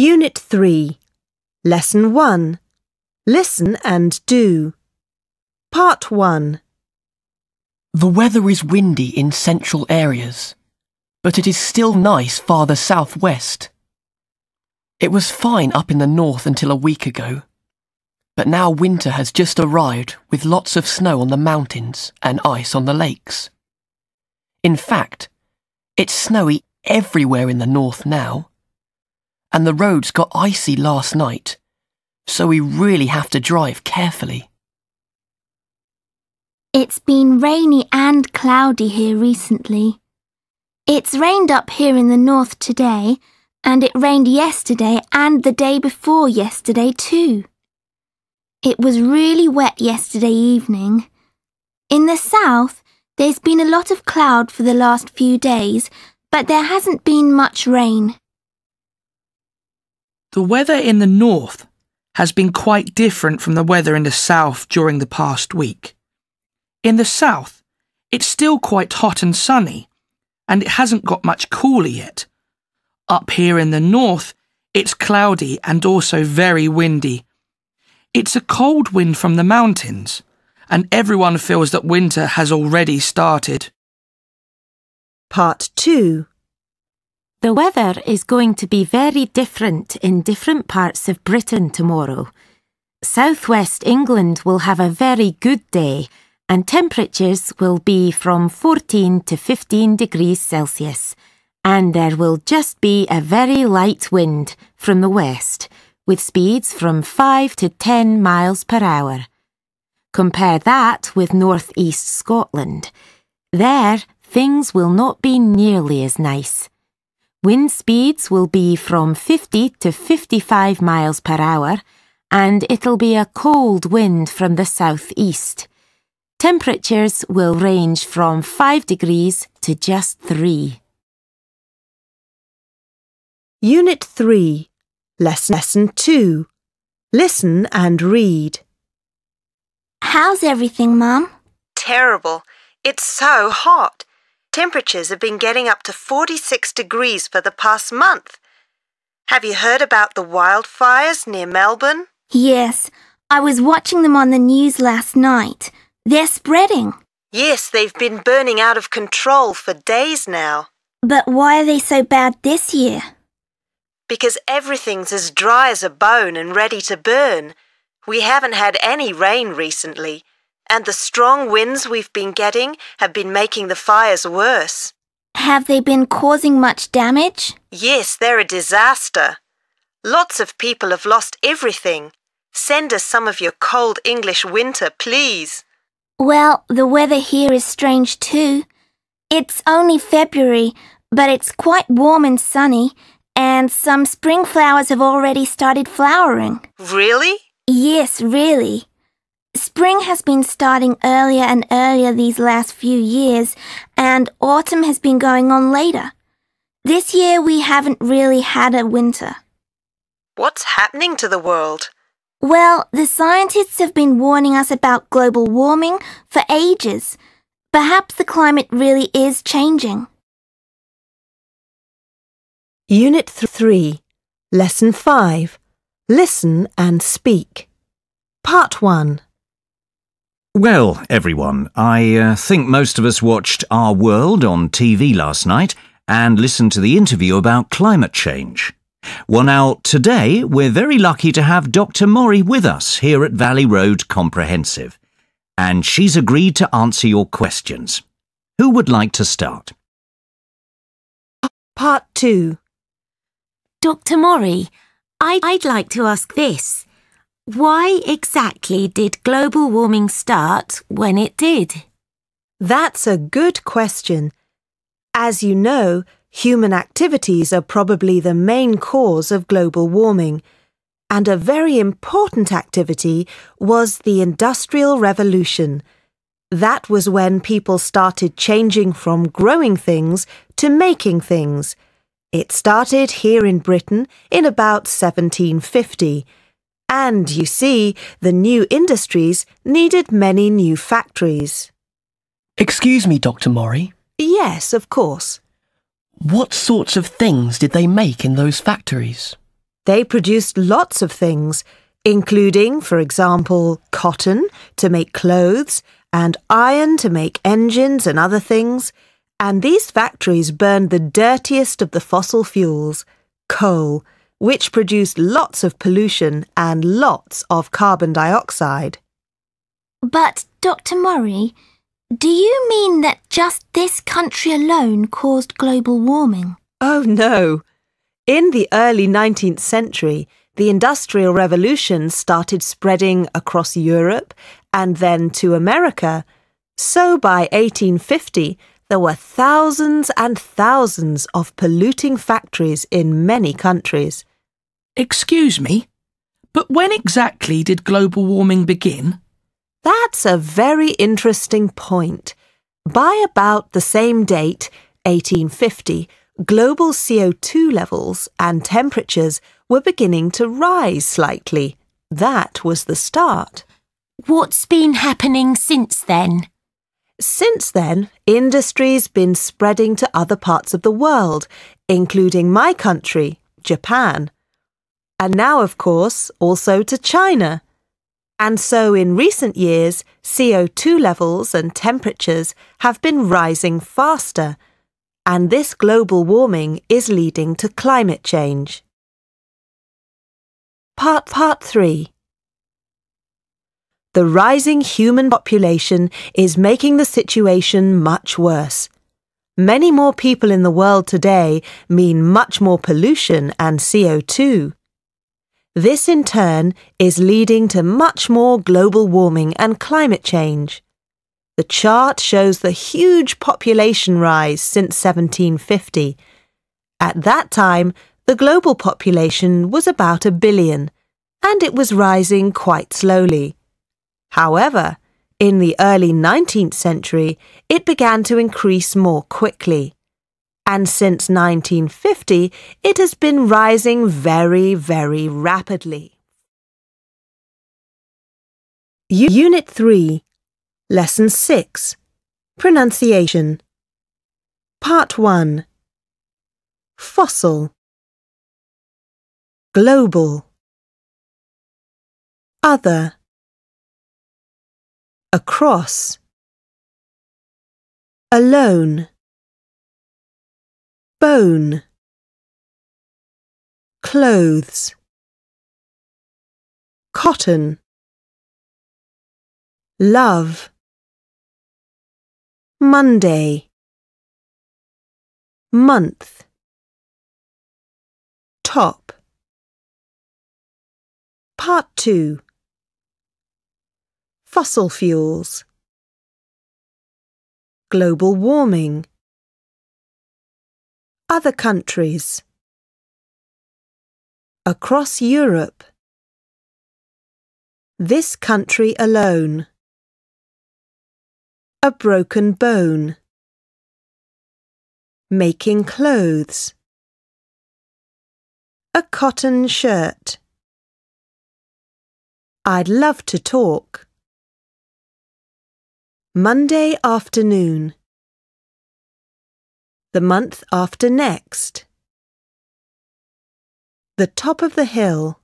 Unit 3, Lesson 1 Listen and Do. Part 1 The weather is windy in central areas, but it is still nice farther southwest. It was fine up in the north until a week ago, but now winter has just arrived with lots of snow on the mountains and ice on the lakes. In fact, it's snowy everywhere in the north now, and the roads got icy last night, so we really have to drive carefully. It's been rainy and cloudy here recently. It's rained up here in the north today, and it rained yesterday and the day before yesterday too. It was really wet yesterday evening. In the south, there's been a lot of cloud for the last few days, but there hasn't been much rain. The weather in the north has been quite different from the weather in the south during the past week. In the south, it's still quite hot and sunny, and it hasn't got much cooler yet. Up here in the north, it's cloudy and also very windy. It's a cold wind from the mountains, and everyone feels that winter has already started. Part 2 The weather is going to be very different in different parts of Britain tomorrow. Southwest England will have a very good day and temperatures will be from 14 to 15 degrees Celsius and there will just be a very light wind from the west with speeds from 5 to 10 miles per hour. Compare that with northeast Scotland. There, things will not be nearly as nice. Wind speeds will be from 50 to 55 miles per hour, and it'll be a cold wind from the southeast. Temperatures will range from 5 degrees to just 3. Unit 3, Lesson, Lesson 2 Listen and Read. How's everything, Mum? Terrible. It's so hot. Temperatures have been getting up to 46 degrees for the past month. Have you heard about the wildfires near Melbourne? Yes, I was watching them on the news last night. They're spreading. Yes, they've been burning out of control for days now. But why are they so bad this year? Because everything's as dry as a bone and ready to burn. We haven't had any rain recently, and the strong winds we've been getting have been making the fires worse. Have they been causing much damage? Yes, they're a disaster. Lots of people have lost everything. Send us some of your cold English winter, please. Well, the weather here is strange too. It's only February, but it's quite warm and sunny, and some spring flowers have already started flowering. Really? Yes, really. Spring has been starting earlier and earlier these last few years, and autumn has been going on later. This year we haven't really had a winter. What's happening to the world? Well, the scientists have been warning us about global warming for ages. Perhaps the climate really is changing. Unit 3, Lesson 5 Listen and Speak. Part 1 Well, everyone, I uh, think most of us watched Our World on TV last night and listened to the interview about climate change. Well, now, today we're very lucky to have Dr. Mori with us here at Valley Road Comprehensive, and she's agreed to answer your questions. Who would like to start? Part 2 Dr. Mori, I'd, I'd like to ask this. Why exactly did global warming start when it did? That's a good question. As you know, human activities are probably the main cause of global warming, and a very important activity was the Industrial Revolution. That was when people started changing from growing things to making things. It started here in Britain in about 1750. And you see, the new industries needed many new factories. Excuse me, Dr. Mori. Yes, of course. What sorts of things did they make in those factories? They produced lots of things, including, for example, cotton to make clothes and iron to make engines and other things. And these factories burned the dirtiest of the fossil fuels, coal, which produced lots of pollution and lots of carbon dioxide. But, Dr. Mori, do you mean that just this country alone caused global warming? Oh, no. In the early 19th century, the Industrial Revolution started spreading across Europe and then to America. So by 1850, there were thousands and thousands of polluting factories in many countries. Excuse me, but when exactly did global warming begin? That's a very interesting point. By about the same date, 1850, global CO2 levels and temperatures were beginning to rise slightly. That was the start. What's been happening since then? Since then, industry's been spreading to other parts of the world, including my country, Japan. And now, of course, also to China. And so in recent years, CO2 levels and temperatures have been rising faster, and this global warming is leading to climate change. Part Part 3 The rising human population is making the situation much worse. Many more people in the world today mean much more pollution and CO2. This in turn is leading to much more global warming and climate change. The chart shows the huge population rise since 1750. At that time, the global population was about a billion, and it was rising quite slowly. However, in the early 19th century, it began to increase more quickly and since 1950 it has been rising very, very rapidly. Unit 3, Lesson 6 Pronunciation. Part 1 Fossil. Global. Other. Across. Alone bone. Clothes. Cotton. Love. Monday. Month. Top. Part 2 Fossil fuels. Global warming other countries. Across Europe. This country alone. A broken bone. Making clothes. A cotton shirt. I'd love to talk. Monday afternoon. The month after next. The top of the hill.